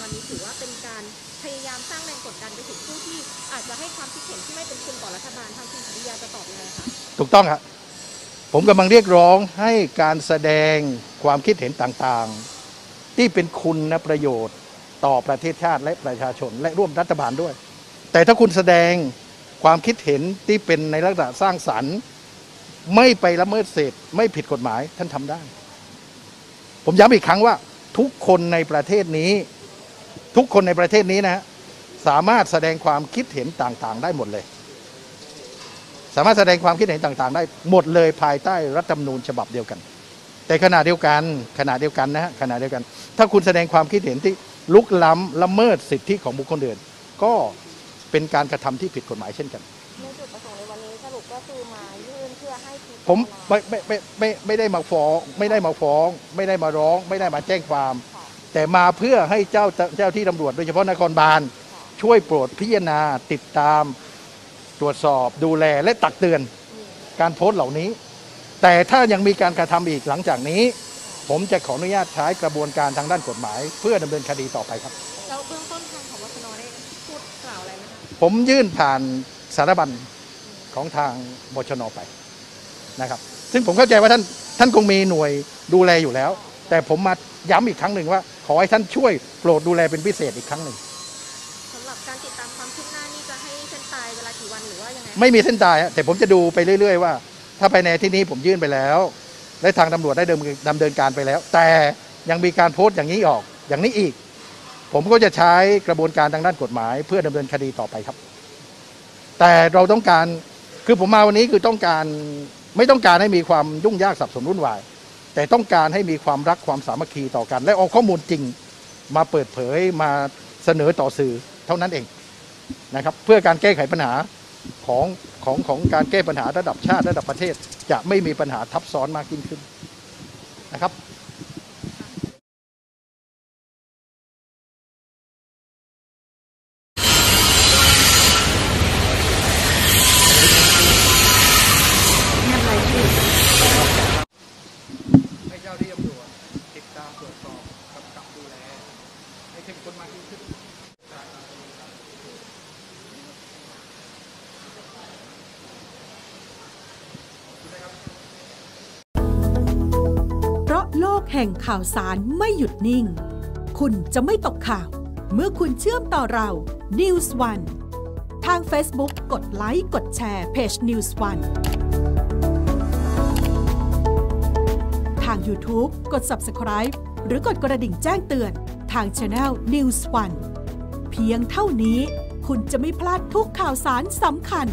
การพยายามสร้างแรงกดดันไปถึงผู้ที่อาจจะให้ความคิดเห็นที่ไม่เป็นคุณต่อรัฐบาลทางคุณสุริยาจะตอบยังไงคะถูกต้องครับผมกำลังเรียกร้องให้การแสดงความคิดเห็นต่างๆ ที่เป็นคุณนะประโยชน์ต่อประเทศชาติและประชาชน และร่วมรัฐบาลด้วย แต่ถ้าคุณแสดงความคิดเห็นที่เป็นในลักษณะสร้างสรรค์ ไม่ไปละเมิดเศษไม่ผิดกฎหมายท่านทำได้ ผมย้ำอีกครั้งว่าทุกคนในประเทศนี้ ทุกคนในประเทศนี้นะฮะสามารถแสดงความคิดเห็นต่างๆ ได้หมดเลย สามารถแสดงความคิดเห็นต่างๆ ได้หมดเลยภายใต้รัฐธรรมนูญฉบับเดียวกัน แต่ขณะเดียวกันขณะเดียวกันนะฮะขณะเดียวกัน ถ้าคุณแสดงความคิดเห็นที่ลุกล้ำละเมิดสิทธิของบุคคลอื่น ก็เป็นการกระทำที่ผิดกฎหมายเช่นกันในจุดประสงค์ในวันนี้สรุปก็คือมายื่นเพื่อให้พิจารณาผมไม่ไม่ไม่ไม่ไม่ได้มาฟ้อง ไม่ได้มาฟ้อง ไม่ได้มาร้อง ไม่ได้มาแจ้งความค่ะ แต่มาเพื่อให้เจ้าเจ้าที่ตำรวจโดยเฉพาะนครบาลช่วยโปรดพิจารณาติดตามตรวจสอบดูแลและตักเตือนอืมการโพสต์เหล่านี้ แต่ถ้ายังมีการกระทำอีกหลังจากนี้ ผมจะขออนุญาตใช้กระบวนการทางด้านกฎหมาย เพื่อดำเนินคดีต่อไปครับแล้วเบื้องต้นทางของวชนได้พูดกล่าวอะไรไหมคะผมยื่นผ่านสารบัญของทางบชนไปนะครับ ซึ่งผมเข้าใจว่าท่านท่านคงมีหน่วยดูแลอยู่แล้ว แต่ผมมาย้ำอีกครั้งหนึ่งว่า ขอให้ท่านช่วยโปรดดูแลเป็นพิเศษอีกครั้งหนึ่งสำหรับการติดตามความคืบหน้านี่จะให้เส้นตายเวลากี่วันหรือว่ายังไงไม่มีเส้นตายฮะแต่ผมจะดูไปเรื่อย ๆ ว่า ถ้าภายในที่นี้ผมยื่นไปแล้วและทางตำรวจได้ดำเนินดำเนินการไปแล้ว แต่ยังมีการโพสต์อย่างนี้ออกอย่างนี้อีก ผมก็จะใช้กระบวนการทางด้านกฎหมาย เพื่อดำเนินคดีต่อไปครับ แต่เราต้องการคือผมมาวันนี้คือต้องการไม่ต้องการให้มีความยุ่งยากสับสนวุ่นวาย แต่ต้องการให้มีความรักความสามัคคีต่อกัน และเอาข้อมูลจริงมาเปิดเผยมาเสนอต่อสื่อเท่านั้นเองนะครับ เพื่อการแก้ไขปัญหาของของของการแก้ปัญหาระดับชาติระดับประเทศ จะไม่มีปัญหาทับซ้อนมากยิ่งขึ้นนะครับ ตรวจสอบกำกับดูแลให้เข้มข้นมากยิ่งขึ้นเพราะโลกแห่งข่าวสารไม่หยุดนิ่ง คุณจะไม่ตกข่าว เมื่อคุณเชื่อมต่อเรา News One ทาง Facebook กดไลค์ กดแชร์เพจ News One ทาง YouTube กด Subscribe หรือกดกระดิ่งแจ้งเตือนทาง Channel News One เพียงเท่านี้คุณจะไม่พลาดทุกข่าวสารสำคัญ